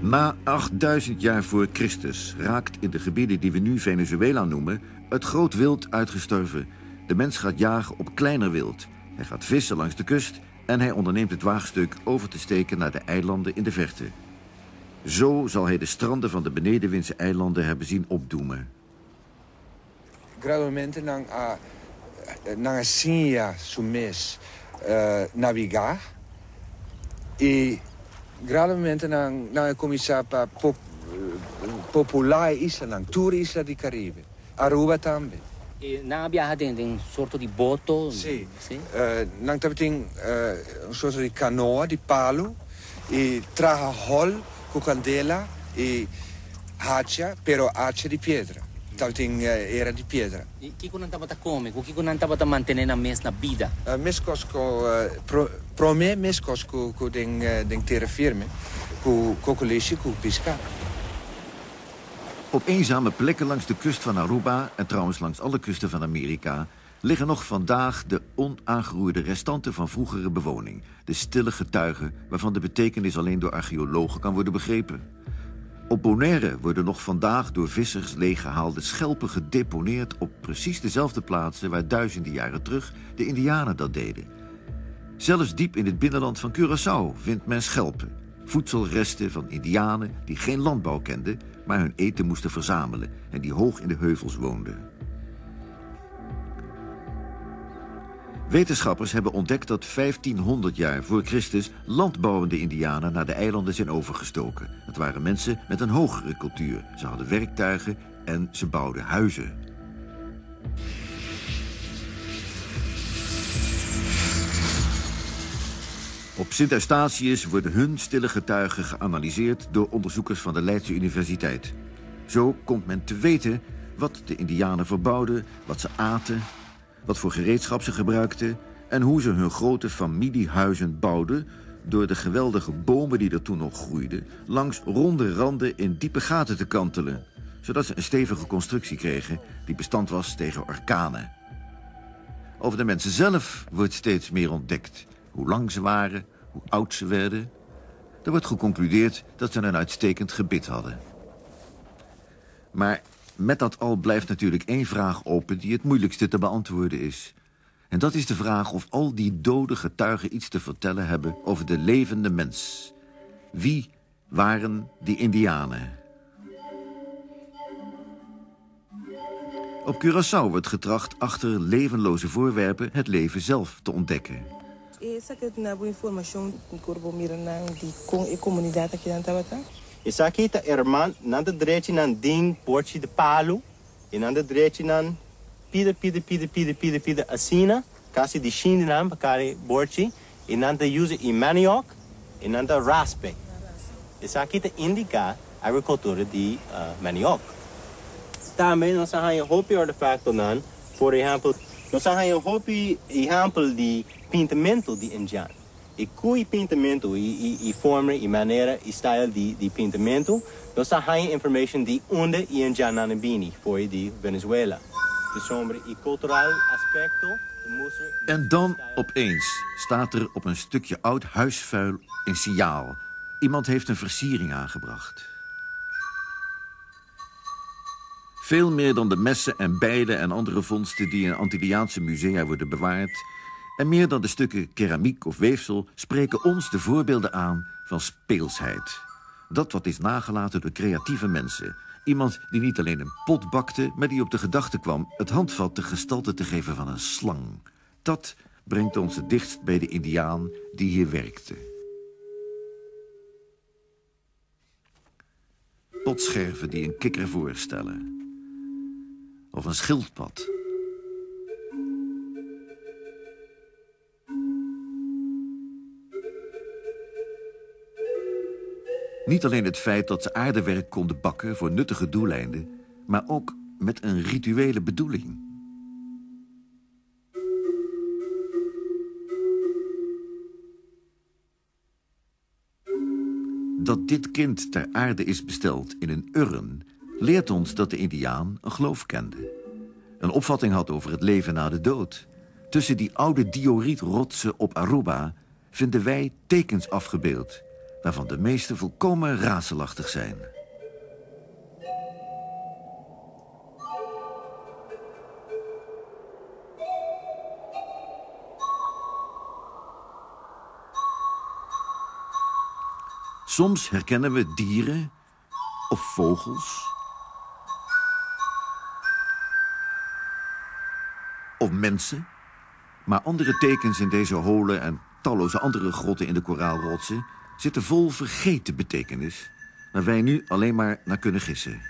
Na 8000 jaar voor Christus raakt in de gebieden die we nu Venezuela noemen... het groot wild uitgestorven. De mens gaat jagen op kleiner wild. Hij gaat vissen langs de kust en hij onderneemt het waagstuk over te steken naar de eilanden in de verte. Zo zal hij de stranden van de benedenwindse eilanden hebben zien opdoemen. Gradualmente nang a nang sinha sumes uh, navigar e gravemente non, non è cominciata a pop, popolare isola, turismo isola di Caribe, Aruba anche. E non abbiate un sorto di botto? Sì, sì? Eh, uh, non abbiate uh, un sorto di canoa, di palo, e traha hol, con candela e haccia, però haccia di pietra. Talting eh, era di pietra. E chi non andava come? Chi non andava a mantenere la messa vita? Uh, eh, mescosco uh, pro, pro me mes cos co, co den, uh, den terra firme, cocolisci, co pisca. Op eenzame plekken langs de kust van Aruba... en trouwens langs alle kusten van Amerika... liggen nog vandaag de onaangeroerde restanten van vroegere bewoning. De stille getuigen waarvan de betekenis alleen door archeologen kan worden begrepen. Op Bonaire worden nog vandaag door vissers leeggehaalde schelpen gedeponeerd... op precies dezelfde plaatsen waar duizenden jaren terug de indianen dat deden. Zelfs diep in het binnenland van Curaçao vindt men schelpen. Voedselresten van indianen die geen landbouw kenden... maar hun eten moesten verzamelen en die hoog in de heuvels woonden. Wetenschappers hebben ontdekt dat 1500 jaar voor Christus... landbouwende indianen naar de eilanden zijn overgestoken. Het waren mensen met een hogere cultuur. Ze hadden werktuigen en ze bouwden huizen. Op Sint Eustatius worden hun stille getuigen geanalyseerd... door onderzoekers van de Leidse Universiteit. Zo komt men te weten wat de indianen verbouwden, wat ze aten... wat voor gereedschap ze gebruikten... en hoe ze hun grote familiehuizen bouwden... door de geweldige bomen die er toen nog groeiden... langs ronde randen in diepe gaten te kantelen... zodat ze een stevige constructie kregen die bestand was tegen orkanen. Over de mensen zelf wordt steeds meer ontdekt. Hoe lang ze waren, hoe oud ze werden. Er wordt geconcludeerd dat ze een uitstekend gebit hadden. Maar met dat al blijft natuurlijk één vraag open... die het moeilijkste te beantwoorden is. En dat is de vraag of al die dode getuigen iets te vertellen hebben... over de levende mens. Wie waren die indianen? Op Curaçao wordt getracht achter levenloze voorwerpen... het leven zelf te ontdekken. Essa que na boa informação com corpo mirana di com e comunidade aqui na Tabata. Isso aqui tá irmão, nanda direito nan ding porte de palo, e nanda direito nan pida pida pida pida pida pida assina, kasi di shinde nan bakare borte, e nanda use e manioc, e nanda raspe. Isso aqui tá indica agricultura de uh, manioc. Também nós temos um hopi artefacto nan, por exemplo, nós temos um hopi exemplo de pintamento de indiano. E cui pintamento, e, e, e forma, e maneira, e style de, de pintamento, nós temos information de onde e indiano bini, foi de Venezuela. De sombra e cultural aspecto. En dan opeens staat er op een stukje oud huisvuil een signaal. Iemand heeft een versiering aangebracht. Veel meer dan de messen en bijlen en andere vondsten die in Antilliaanse musea worden bewaard... en meer dan de stukken keramiek of weefsel... spreken ons de voorbeelden aan van speelsheid. Dat wat is nagelaten door creatieve mensen. Iemand die niet alleen een pot bakte, maar die op de gedachte kwam... het handvat de gestalte te geven van een slang. Dat brengt ons het dichtst bij de indiaan die hier werkte. Potscherven die een kikker voorstellen. Of een schildpad. Niet alleen het feit dat ze aardewerk konden bakken voor nuttige doeleinden... maar ook met een rituele bedoeling. Dat dit kind ter aarde is besteld in een urn... leert ons dat de indiaan een geloof kende. Een opvatting had over het leven na de dood. Tussen die oude diorietrotsen op Aruba vinden wij tekens afgebeeld waarvan de meeste volkomen razelachtig zijn. Soms herkennen we dieren of vogels. Of mensen. Maar andere tekens in deze holen en talloze andere grotten in de koraalrotsen... zitten vol vergeten betekenis... waar wij nu alleen maar naar kunnen gissen.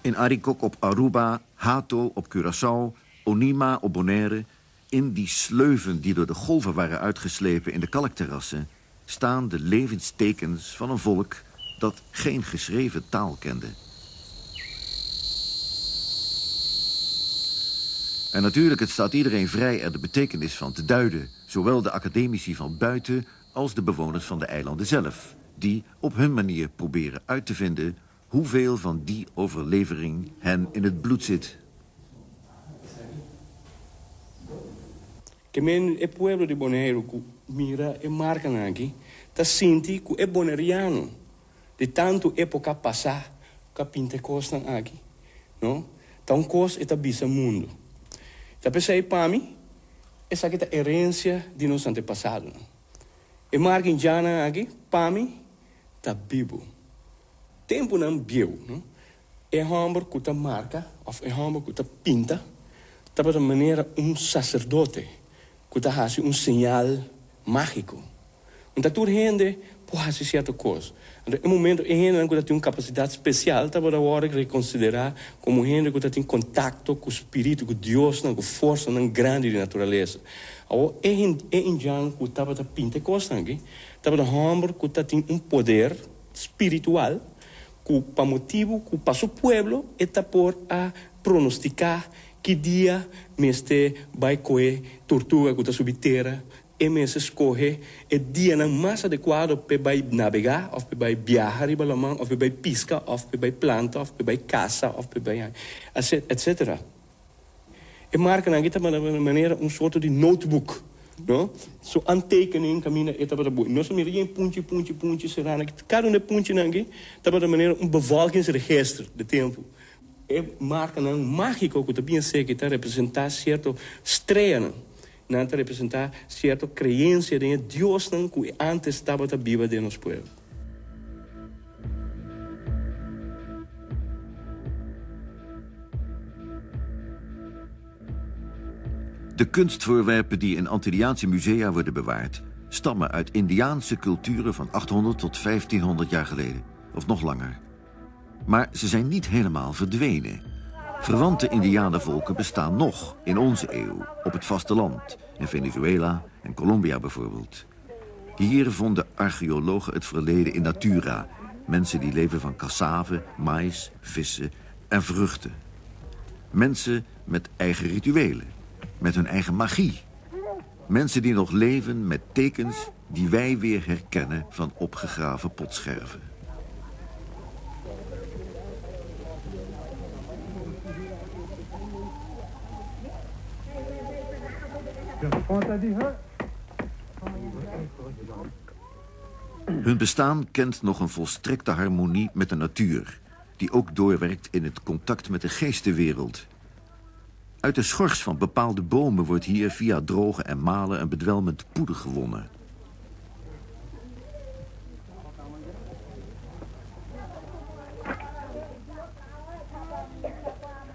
In Arikok op Aruba, Hato op Curaçao, Onima op Bonaire... in die sleuven die door de golven waren uitgeslepen in de kalkterrassen... staan de levenstekens van een volk dat geen geschreven taal kende. En natuurlijk, het staat iedereen vrij er de betekenis van te duiden. Zowel de academici van buiten als de bewoners van de eilanden zelf. Die op hun manier proberen uit te vinden hoeveel van die overlevering hen in het bloed zit. que men é pueblo de Bonaire mira e marca aqui, tá sente que é bonaireano de tanto época passar que pinta costa aqui, não? Tá um cos e tá bisa mundo. Tá pensei para mim, essa aqui é herência de nossos antepassados. E marca indiana aqui, para mim, tá vivo. Tempo não viu, não? É hamburg que tá marca, of é hamburg que tá pinta, tá de maneira um sacerdote que está um sinal mágico. Então, toda gente pode fazer certa coisa. Então, em momento, em gente que tem uma capacidade especial, está para de reconsiderar como gente que tem contato com o espírito, com Deus, com a força não grande de natureza. Agora, é indiano que está para pintar coisa aqui, está para homem que tem um poder espiritual, que para motivo que para o povo está por a pronosticar que dia meste vai coer tortuga que está subterra e mes escorre o dia não mais adequado para ou para vai viajar riba la mão ou para pisca ou para vai planta ou para ou para vai etc. E marca na guita de maneira um soort de notebook no? So aantekening camina eta para boa. Nós me rien puntje puntje puntje será cada um puntje nangi, tá para maneira um bevolkingsregister de tempo é marca não mágico que também sei que está representar certo está representar crença de não que antes de povo. De kunstvoorwerpen die in Antilliaanse musea worden bewaard... stammen uit Indiaanse culturen van 800 tot 1500 jaar geleden. Of nog langer. Maar ze zijn niet helemaal verdwenen. Verwante indianenvolken bestaan nog in onze eeuw op het vasteland. In Venezuela en Colombia bijvoorbeeld. Hier vonden archeologen het verleden in natura. Mensen die leven van cassave, mais, vissen en vruchten. Mensen met eigen rituelen. Met hun eigen magie. Mensen die nog leven met tekens die wij weer herkennen van opgegraven potscherven. Hun bestaan kent nog een volstrekte harmonie met de natuur... die ook doorwerkt in het contact met de geestenwereld. Uit de schors van bepaalde bomen wordt hier via drogen en malen... een bedwelmend poeder gewonnen.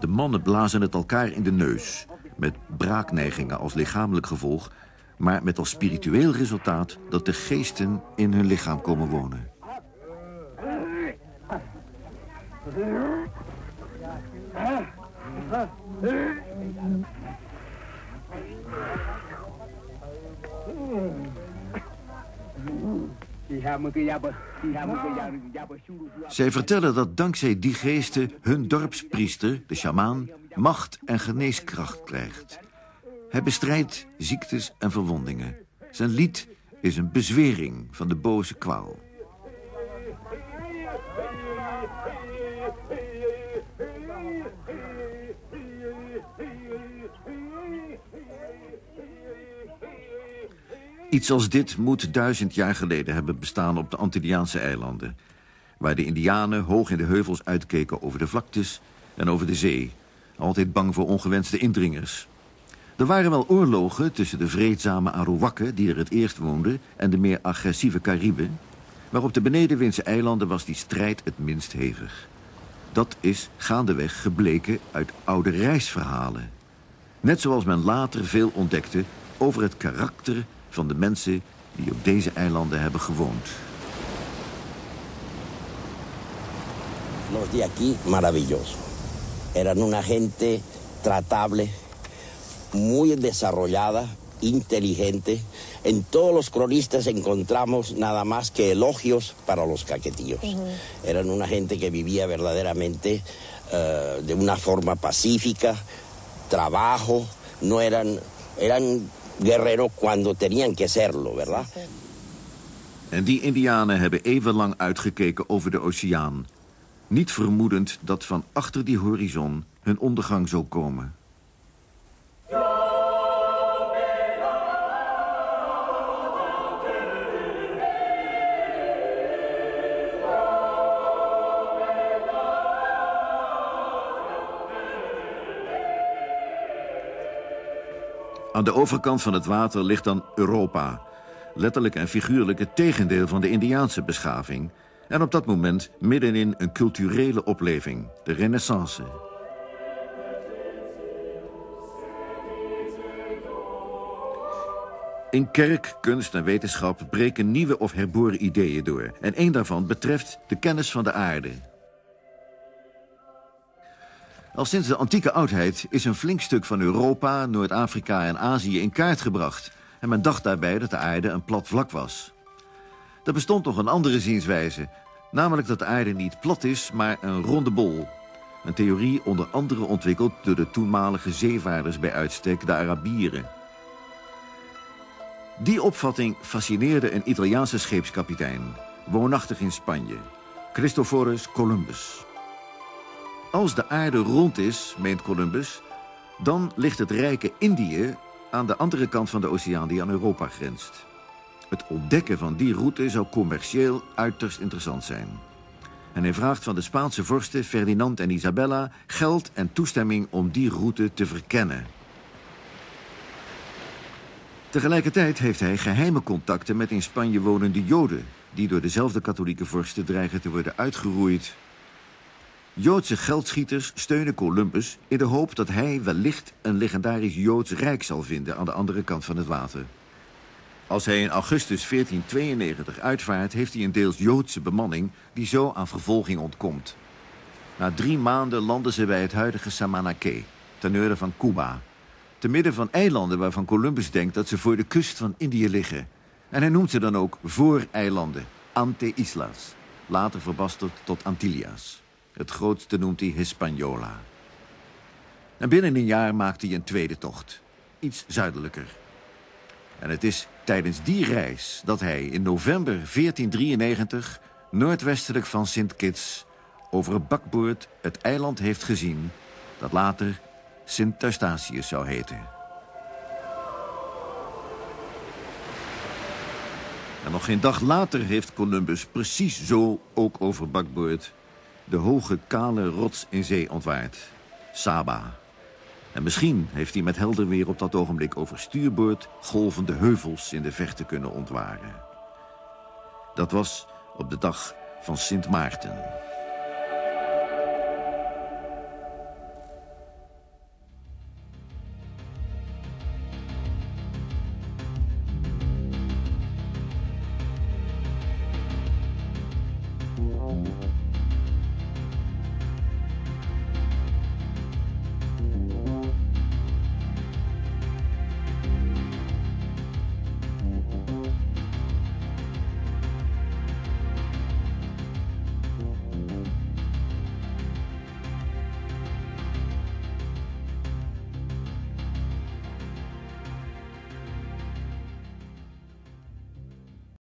De mannen blazen het elkaar in de neus met braakneigingen als lichamelijk gevolg... maar met als spiritueel resultaat dat de geesten in hun lichaam komen wonen. Zij vertellen dat dankzij die geesten hun dorpspriester, de sjamaan, macht en geneeskracht krijgt. Hij bestrijdt ziektes en verwondingen. Zijn lied is een bezwering van de boze kwaal. Iets als dit moet duizend jaar geleden hebben bestaan op de Antilliaanse eilanden... waar de indianen hoog in de heuvels uitkeken over de vlaktes en over de zee... altijd bang voor ongewenste indringers. Er waren wel oorlogen tussen de vreedzame Arawakken... die er het eerst woonden, en de meer agressieve Cariben... maar op de benedenwindse eilanden was die strijd het minst hevig. Dat is gaandeweg gebleken uit oude reisverhalen. Net zoals men later veel ontdekte over het karakter van de mensen die op deze eilanden hebben gewoond. Los de aquí, maravilloso. Eran una gente tratable, muy desarrollada, inteligente. En todos los cronistas encontramos nada más que elogios para los caquetíos. Eran una gente que vivía verdaderamente uh, de una forma pacífica, trabajo, no eran, eran guerreros cuando tenían que serlo, ¿verdad? En die indianen hebben evenlang uitgekeken over de oceaan. Niet vermoedend dat van achter die horizon hun ondergang zou komen. Aan de overkant van het water ligt dan Europa. Letterlijk en figuurlijk het tegendeel van de Indiaanse beschaving. En op dat moment middenin een culturele opleving, de renaissance. In kerk, kunst en wetenschap breken nieuwe of herboren ideeën door. En één daarvan betreft de kennis van de aarde. Al sinds de antieke oudheid is een flink stuk van Europa, Noord-Afrika en Azië in kaart gebracht. En men dacht daarbij dat de aarde een plat vlak was. Er bestond nog een andere zienswijze. Namelijk dat de aarde niet plat is, maar een ronde bol. Een theorie onder andere ontwikkeld door de toenmalige zeevaarders bij uitstek, de Arabieren. Die opvatting fascineerde een Italiaanse scheepskapitein, woonachtig in Spanje, Christophorus Columbus. Als de aarde rond is, meent Columbus, dan ligt het rijke Indië aan de andere kant van de oceaan die aan Europa grenst. Het ontdekken van die route zou commercieel uiterst interessant zijn. En hij vraagt van de Spaanse vorsten Ferdinand en Isabella geld en toestemming om die route te verkennen. Tegelijkertijd heeft hij geheime contacten met in Spanje wonende Joden... die door dezelfde katholieke vorsten dreigen te worden uitgeroeid Joodse geldschieters steunen Columbus in de hoop dat hij wellicht een legendarisch Joods rijk zal vinden aan de andere kant van het water. Als hij in augustus 1492 uitvaart, heeft hij een deels Joodse bemanning die zo aan vervolging ontkomt. Na drie maanden landen ze bij het huidige Samanaké, ten noorden van Cuba. Te midden van eilanden waarvan Columbus denkt dat ze voor de kust van Indië liggen. En hij noemt ze dan ook voor-eilanden, Ante-Islas, later verbasterd tot Antillias. Het grootste noemt hij Hispaniola. En binnen een jaar maakt hij een tweede tocht. Iets zuidelijker. En het is tijdens die reis dat hij in november 1493... noordwestelijk van Sint Kitts over bakboord het eiland heeft gezien... dat later Sint Eustatius zou heten. En nog geen dag later heeft Columbus precies zo ook over bakboord de hoge kale rots in zee ontwaard. Saba. En misschien heeft hij met helder weer op dat ogenblik over stuurboord golvende heuvels in de verte kunnen ontwaren. Dat was op de dag van Sint Maarten.